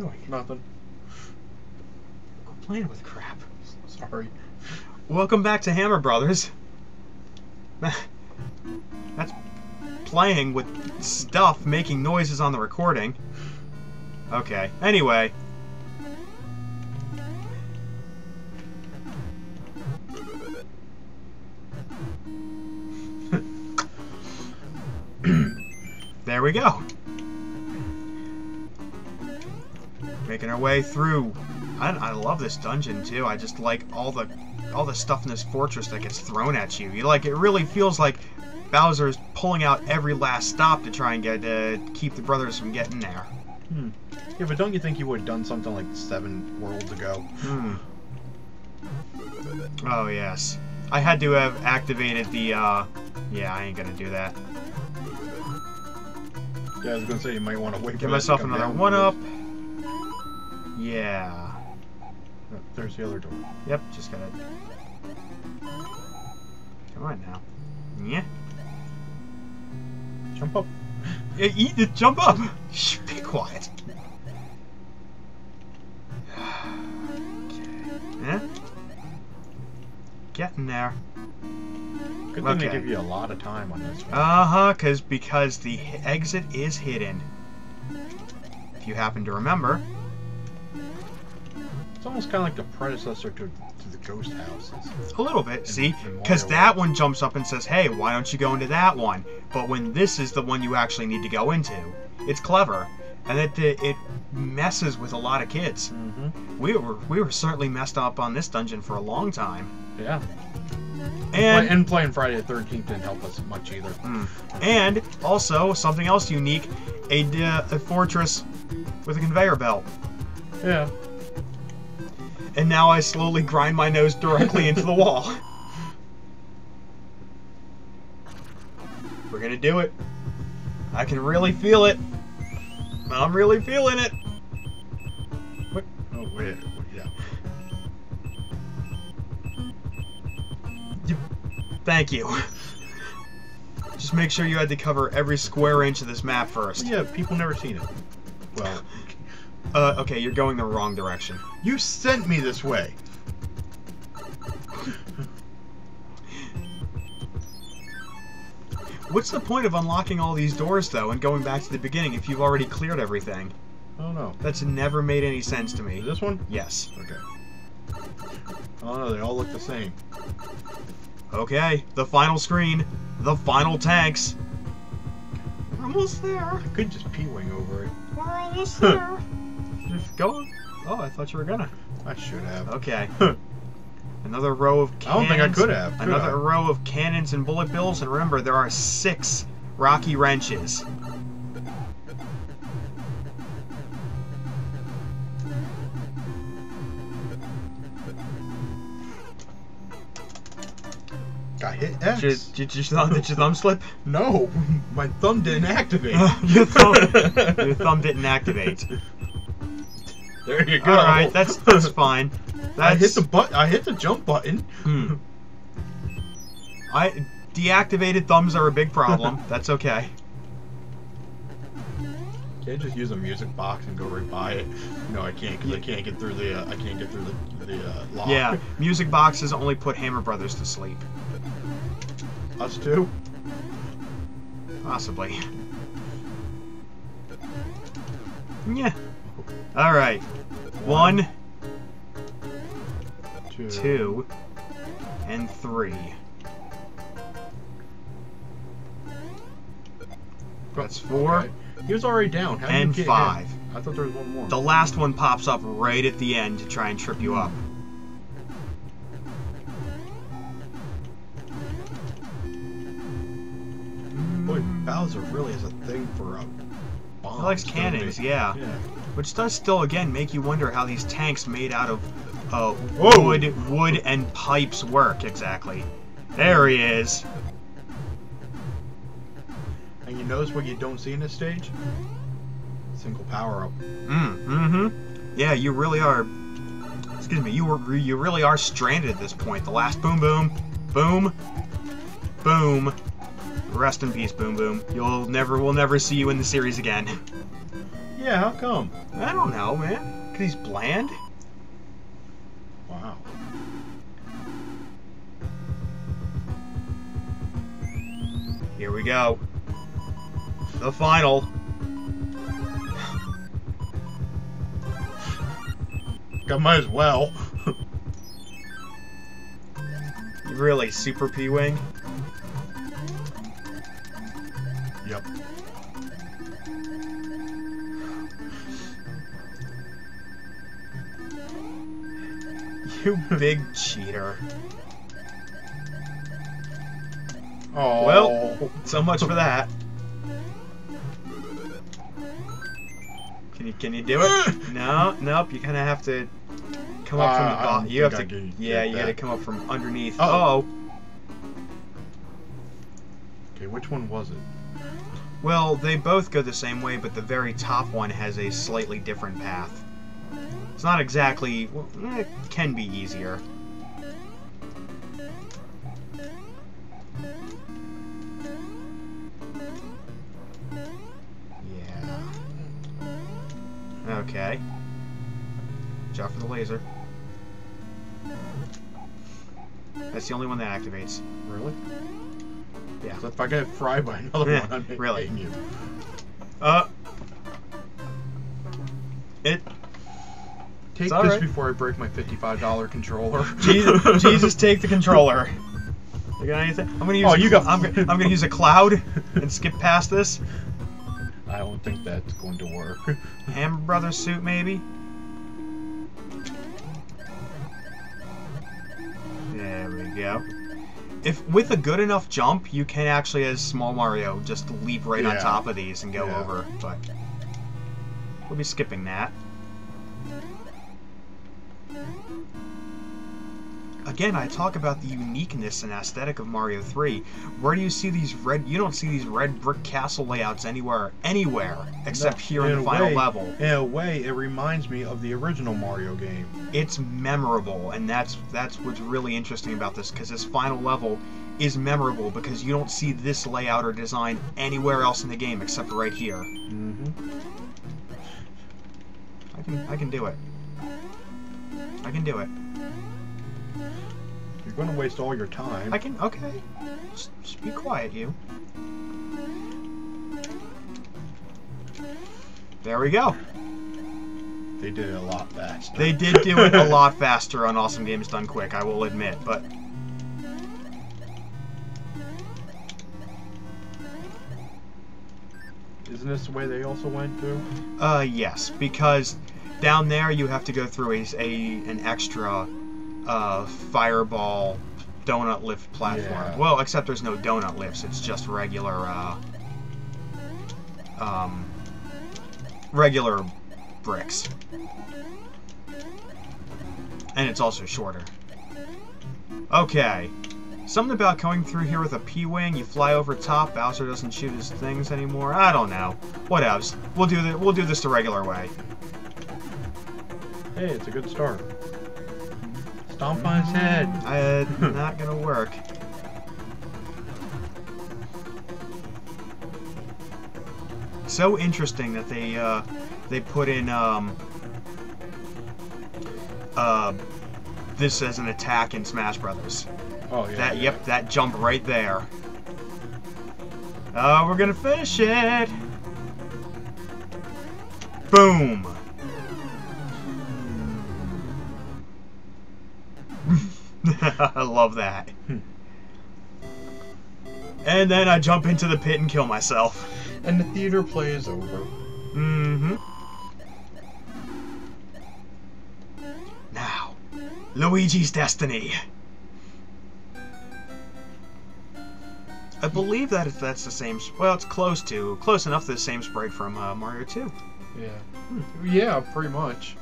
doing? Nothing. Quit playing with crap. Sorry. Welcome back to Hammer Brothers. That's playing with stuff making noises on the recording. Okay. Anyway. there we go. Making our way through. I, I love this dungeon too. I just like all the all the stuff in this fortress that gets thrown at you. You like it really feels like Bowser is pulling out every last stop to try and get uh, keep the brothers from getting there. Hmm. Yeah, but don't you think you would have done something like seven worlds ago? Hmm. Oh yes, I had to have activated the. uh... Yeah, I ain't gonna do that. Yeah, I was gonna say you might want to wait. Give for that to myself another one up. Yeah. Oh, There's the other door. Yep. Just gotta. Come on now. Yeah. Jump up. Yeah, eat it. Jump up. Shh, be quiet. okay. Yeah. Getting there. Good thing they give you a lot of time on this one. Uh huh. Cause because the exit is hidden. If you happen to remember. It's almost kind of like the predecessor to, to the ghost houses. A little bit, see? Because that one jumps up and says, hey, why don't you go into that one? But when this is the one you actually need to go into, it's clever. And it, it, it messes with a lot of kids. Mm-hmm. We were we were certainly messed up on this dungeon for a long time. Yeah. And, and playing Friday the 13th didn't help us much either. Mm. and also, something else unique, a a fortress with a conveyor belt. Yeah. And now I slowly grind my nose directly into the wall. We're gonna do it. I can really feel it. I'm really feeling it. What? Oh, wait. Yeah. Thank you. Just make sure you had to cover every square inch of this map first. Yeah, people never seen it. Well, Uh, okay, you're going the wrong direction. you sent me this way. What's the point of unlocking all these doors, though, and going back to the beginning if you've already cleared everything? Oh no. That's never made any sense to me. This one? Yes. Okay. Oh no, they all look the same. Okay, the final screen. The final tanks. We're almost there. I could just P-wing over it. We're almost there. Just go. Oh, I thought you were gonna. I should have. Okay. Another row of I cannons. don't think I could have. could Another I? row of cannons and bullet bills, and remember, there are six rocky wrenches. I hit X. Did, did, your thumb, did your thumb slip? No, my thumb didn't activate. your, thumb, your thumb didn't activate. There you go. All right, that's that's fine. That's, I hit the but. I hit the jump button. Hmm. I deactivated thumbs are a big problem. That's okay. Can't just use a music box and go right by it. No, I can't because I can't get through the. Uh, I can't get through the the uh, lock. Yeah, music boxes only put Hammer Brothers to sleep. Us too. Possibly. Yeah. All right. One, Two. two, and three. That's four. Okay. He was already down. How And five. him? I thought there was one more. The last one pops up right at the end to try and trip you up. Boy, Bowser really has a thing for a bombs. He likes cannons, yeah. Yeah. Which does still again make you wonder how these tanks made out of uh, wood, wood and pipes work exactly. There he is. And you notice what you don't see in this stage? Single power up. Mm, mm-hmm. Yeah, you really are. Excuse me. You were you really are stranded at this point. The last boom, boom, boom, boom. Rest in peace, boom, boom. You'll never, we'll never see you in the series again. Yeah, how come? I don't know, man. Cause he's bland. Wow. Here we go. The final. I might as well. Really, Super P-Wing? yep. You big cheater. Oh. Well. So much for that. Can you can you do it? No, nope. You kind of have to come up from Uh, the bottom. You have to. think I can yeah, get you got to come up from underneath. Uh-oh. oh. Okay, which one was it? Well, they both go the same way, but the very top one has a slightly different path. It's not exactly. Well, it can be easier. Yeah. Okay. Watch out for the laser. That's the only one that activates. Really? Yeah. So if I get fried by another one, I'm really. you. Uh. Take this right. before I break my fifty-five dollar controller. Jesus, Jesus, take the controller. You got anything? I'm gonna oh, use. Oh, a you cl- got- I'm, gonna- I'm gonna use a cloud and skip past this. I don't think that's going to work. Hammer Brothers suit, maybe. There we go. If with a good enough jump, you can actually, as small Mario, just leap right on top of these and go Yeah. over. But we'll be skipping that. Again, I talk about the uniqueness and aesthetic of Mario 3. Where do you see these red? You don't see these red brick castle layouts anywhere, anywhere except No, here in, in the final way- level. In a way, it reminds me of the original Mario game. It's memorable, and that's that's what's really interesting about this because this final level is memorable because you don't see this layout or design anywhere else in the game except right here. Mm-hmm. I can I can do it. I can do it. You're going to waste all your time. I can. Okay. Just, just be quiet, you. There we go. They did it a lot faster. They did do it a lot faster on Awesome Games Done Quick, I will admit, but Isn't this the way they also went through? uh yes, because down there you have to go through a, a an extra uh fireball donut lift platform. Yeah. Well, except there's no donut lifts, it's just regular uh um regular bricks. And it's also shorter. Okay. Something about going through here with a P-wing, you fly over top, Bowser doesn't shoot his things anymore. I don't know. Whatevs. We'll do the, we'll do this the regular way. Hey, it's a good start. Stomp on his head. Uh, not gonna work. So interesting that they uh, they put in um, uh, this as an attack in Smash Brothers. Oh yeah. That yeah. yep, that jump right there. Oh, we're gonna finish it. Boom. I love that. Hmm. And then I jump into the pit and kill myself. And the theater play is over. Mm-hmm. Now, Luigi's Destiny. I believe that if that's the same. Well, it's close to, close enough to the same sprite from uh, Mario 2. Yeah. Yeah, pretty much.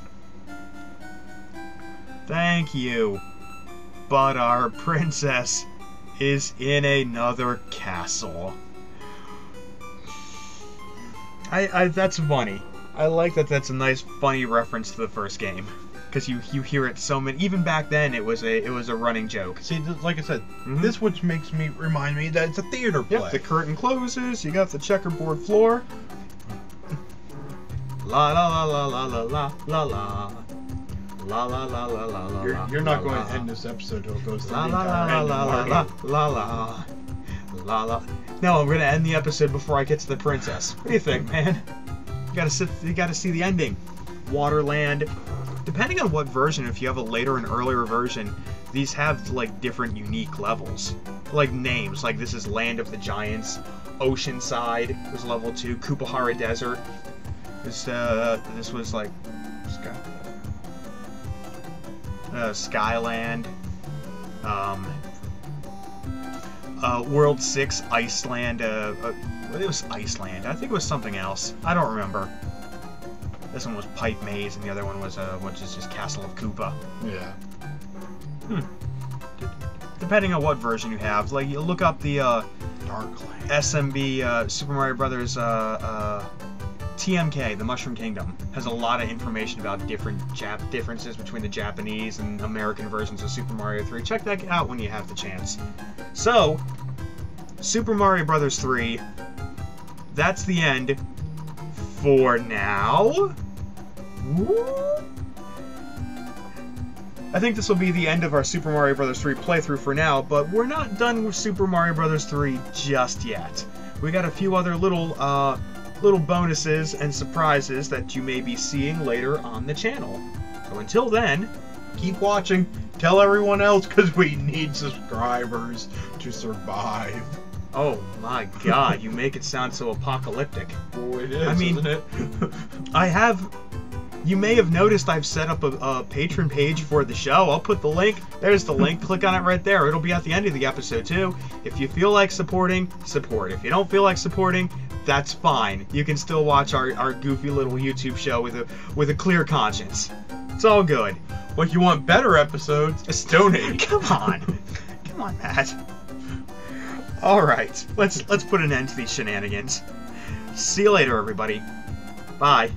Thank you. But our princess is in another castle. I, I that's funny. I like that. That's a nice, funny reference to the first game, because you you hear it so many. Even back then, it was a it was a running joke. See, like I said, Mhm. this which makes me remind me that it's a theater play. Yep. The curtain closes. You got the checkerboard floor. La la la la la la la la la. La la la la la. You're, you're not la, going la. to end this episode till it goes to the La la la la la la la la la la. No, I'm gonna end the episode before I get to the princess. What do you think, man? You gotta sit. You gotta see the ending. Waterland. Depending on what version, if you have a later and earlier version, these have like different unique levels, like names. Like this is Land of the Giants. Oceanside was level two. Kupahara Desert. This uh, this was like uh, Skyland. Um, uh, World 6 Iceland. Uh, uh, it was Iceland. I think it was something else. I don't remember. This one was Pipe Maze, and the other one was, uh, which is just Castle of Koopa. Yeah. Depending on what version you have, like you look up the uh, Darkland. SMB uh, Super Mario Brothers uh, uh, TMK, the Mushroom Kingdom, has a lot of information about different Jap differences between the Japanese and American versions of Super Mario 3. Check that out when you have the chance. So, Super Mario Brothers 3, that's the end for now. I think this will be the end of our Super Mario Bros. 3 playthrough for now, but we're not done with Super Mario Bros. 3 just yet. We got a few other little uh, little bonuses and surprises that you may be seeing later on the channel. So until then, Keep watching. Tell everyone else because we need subscribers to survive. oh my god, you make it sound so apocalyptic. Oh, it is, I mean- isn't it? I have. You may have noticed I've set up a, a Patreon page for the show. I'll put the link. There's the link. Click on it right there. It'll be at the end of the episode too. If you feel like supporting, support. If you don't feel like supporting, that's fine. You can still watch our, our goofy little YouTube show with a with a clear conscience. It's all good. But you want better episodes? Donate. Come on. Come on, Matt. All right. Let's let's put an end to these shenanigans. See you later, everybody. Bye.